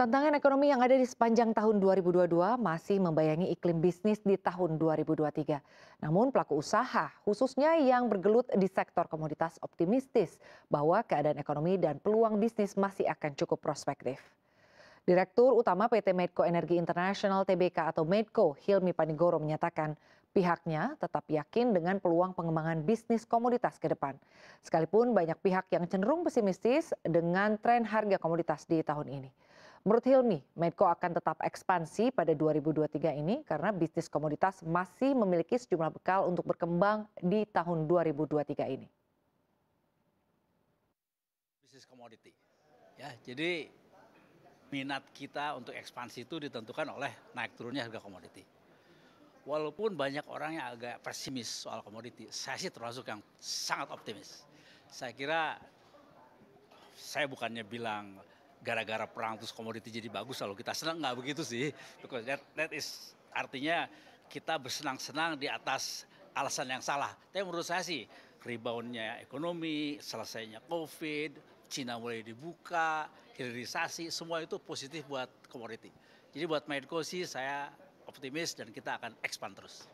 Tantangan ekonomi yang ada di sepanjang tahun 2022 masih membayangi iklim bisnis di tahun 2023. Namun pelaku usaha, khususnya yang bergelut di sektor komoditas optimistis bahwa keadaan ekonomi dan peluang bisnis masih akan cukup prospektif. Direktur Utama PT Medco Energi Internasional Tbk atau Medco, Hilmi Panigoro menyatakan pihaknya tetap yakin dengan peluang pengembangan bisnis komoditas ke depan. Sekalipun banyak pihak yang cenderung pesimistis dengan tren harga komoditas di tahun ini. Menurut Hilmi, Medco akan tetap ekspansi pada 2023 ini karena bisnis komoditas masih memiliki sejumlah bekal untuk berkembang di tahun 2023 ini. Bisnis komoditi. Ya, jadi minat kita untuk ekspansi itu ditentukan oleh naik turunnya harga komoditi. Walaupun banyak orang yang agak pesimis soal komoditi, saya sih termasuk yang sangat optimis. Saya kira saya bukannya bilang gara-gara perang terus komoditi jadi bagus lalu kita senang nggak begitu sih. Because that, that is artinya kita bersenang-senang di atas alasan yang salah. Tapi menurut saya sih reboundnya ekonomi selesainya covid Cina mulai dibuka hilirisasi semua itu positif buat komoditi. Jadi buat Medco sih saya optimis dan kita akan expand terus